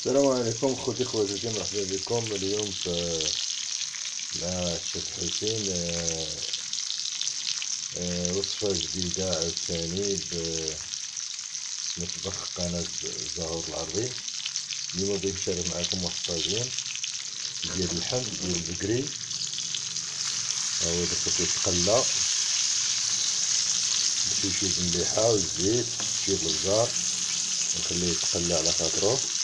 السلام عليكم خوتي خواتاتي مرحبا بكم اليوم في مع الشيخ حسين آه، آه، وصفة جديدة عاوتاني بمطبخ قناة زهور العربي. اليوم بغيت نشارك معكم واحد الطاجين ديال اللحم ديال البقري هو داك كيتقلى بشوية المليحة والزيت شوية البزار نخليه يتقلى على خاطرو.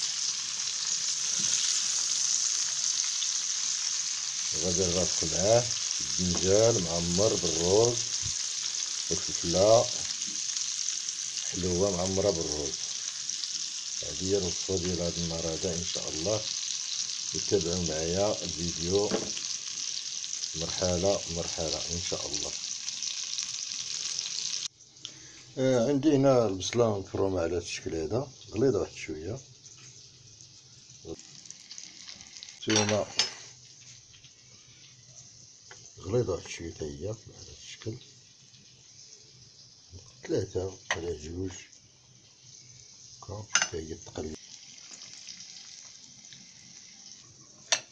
غادي نرافق معاه الدنجال معمر بالروز. والفلفله حلوة معمرة بالروز. هذه هي الوصفة ديال هذا النهار هذا إن شاء الله. تتابعوا معايا الفيديو. مرحله مرحله إن شاء الله. آه عندي هنا البصله مفرومه على هذا الشكل هذا. غليظه واحد شوية. ثومه غليظة شوية هي بهذا الشكل ثلاثة على جوج هكا هي التقليد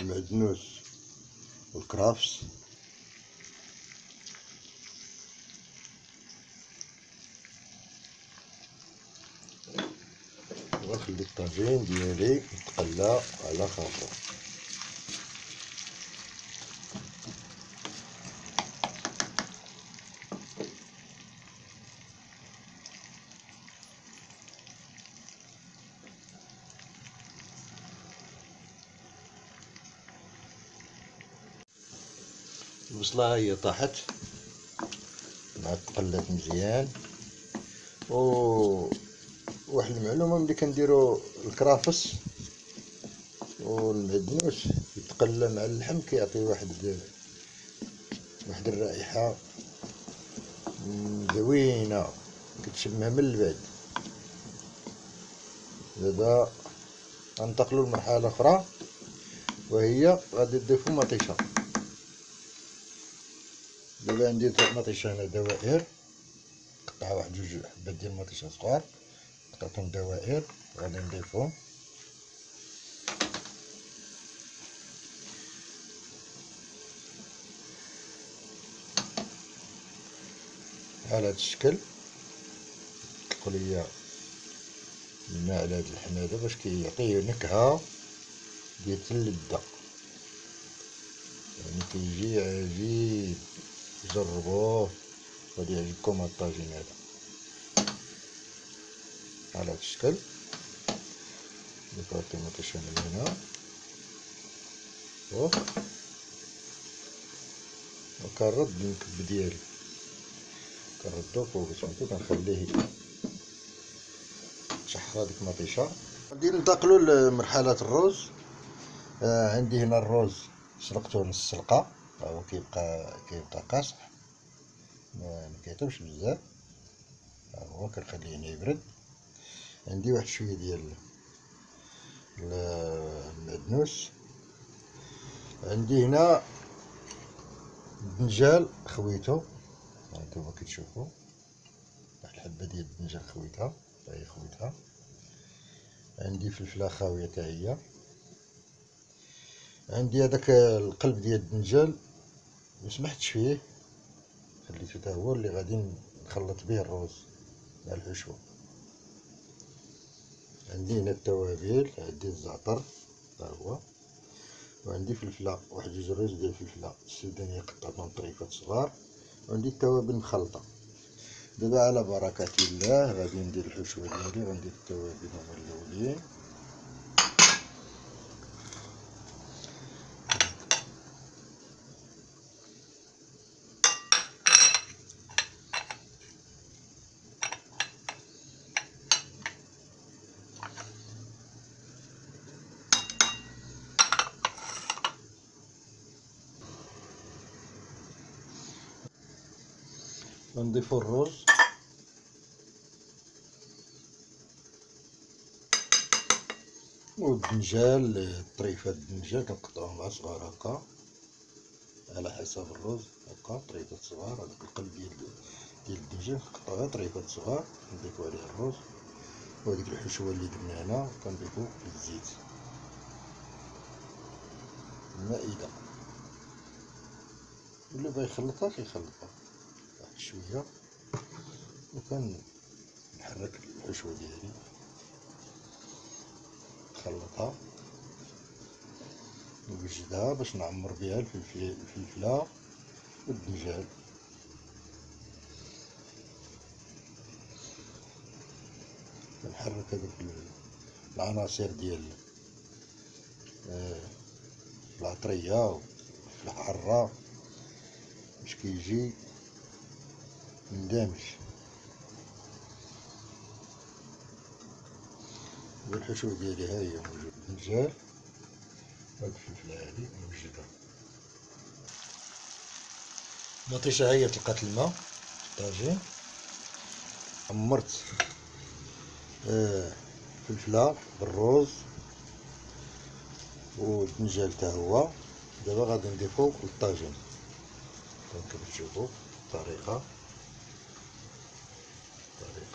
المعدنوس والكرافس ونخلي الطاجين ديالي يتقلى على خاطر البصلة هي طاحت. مع تقلات مزيان. و واحد المعلومة ملي كنديرو الكرافس والمعدنوس يتقلى مع اللحم كيعطي واحد واحد الرائحة زوينة كتشمها من البعد. دابا غنتقلو لمرحلة أخرى وهي غادي نضيفو مطيشة. عندي مطيشة هنا دوائر. قطع واحد جوج حبات ديال المطيشه صغار. قطعتهم دوائر. غادي نضيفهم على هذا الشكل. طلقوا ليا الماء على هاد اللحم هذا باش كيعطيه نكهة ديال اللذه يعني كيجي عجيب. جربوه غادي يعجبكم هاد الطاجين هذا. على هاد الشكل. نكرتي المطيشه من هنا. شوف وكنرد المكب ديالي. كنردو فوق سمعتو كنخليه تشحر هاديك المطيشه غادي ننتقلو لمرحلة الروز. آه عندي هنا الروز سلقته نص سلقه هو كيبقى كيبقى قاصح ما كيطيبش بزاف. هو كنخليه هنا يبرد. عندي واحد شوية ديال المعدنوس عندي هنا الدنجال خويتو هانتوما كتشوفو. واحد الحبة ديال الدنجال خويتها. هي خويتها. عندي فلفلة خاوية حتى هي عندي هذاك القلب ديال الدنجال. مسمحتش فيه خليته حتى هو اللي غادي نخلط به الروز مع الحشوه عندي هنا التوابل عندي الزعتر حتى هو. وعندي فلفلة واحد جوج ريز ديال الفلفله السودانية قطعتهم طريفات صغار. وعندي التوابل مخلطة. دابا على بركة الله غادي ندير الحشوه ديالي غندير التوابل هما الأولين. نضيفو الرز والدنجال طريفات الدنجال كنقطعوهم صغار هكا على حسب الرز هكا طريفات صغار هذاك القلب ديال ديال الدنجال نقطعوها طريفات صغار نضيفو عليه الرز وهذيك الحشوه اللي درنا هنا كنضيفو الزيت مائدة اللي بغا يخلطها كيخلطها شوية وكان نحرك الحشوة ديالي. نخلطها نوجدها باش نعمر بها الفلفلة والدنجال نحرك هذوك العناصر ديال آه، العطرية الحارة باش كيجي مندمج. والحشوة ديالي ها هي موجودة الدنجال هاد الفلفلة هادي موجودة. المطيشة هي تلقات الماء الطاجين عمرت آه فلفلة بالروز. والدنجال تا هو. دابا غادي نضيفو الطاجين كما تشوفو الطريقة.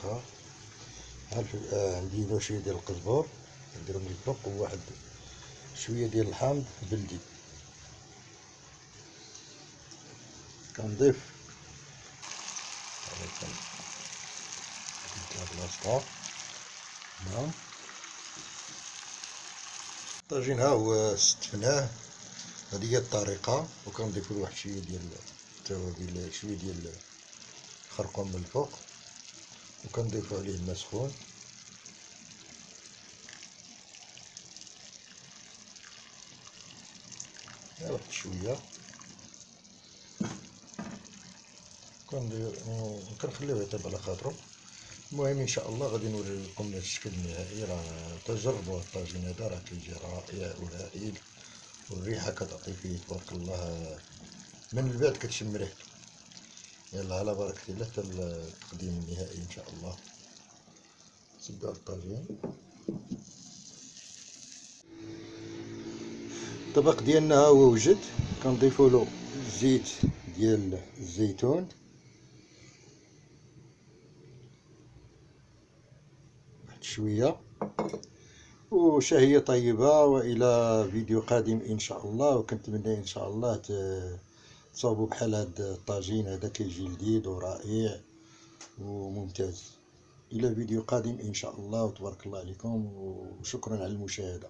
الطريقة آه عندي شوية ديال القزبور نديرو من الفوق وواحد شوية ديال الحامض بلدي. كنضيف. الطاجين ها. هو استفناه. هذه هي الطريقة. وكنضيف له واحد شوية ديال التوابل شوية ديال الخرقوم من الفوق. وكنضيفو عليه الماء سخون واحد شوية. كنخليوه يطيب على خاطرو. المهم إن شاء الله غادي نوري لكم الشكل النهائي. راه تجربوا الطاجين هذا راه كيجي رائع وهائل والريحة كتعطي فيه تبارك الله من البعد كتشم ريحته. يلا على بركة الله حتى التقديم النهائي إن شاء الله. نسدو الطاجين الطبق ديالنا هو وجد. كنضيفو له زيت ديال الزيتون. واحد شوية. وشهية طيبة وإلى فيديو قادم إن شاء الله. وكنتمنى إن شاء الله تصاوبوا بحال هاد الطاجين هذا كيجي لذيذ ورائع وممتاز. إلى فيديو قادم إن شاء الله وتبارك الله عليكم وشكرا على المشاهدة.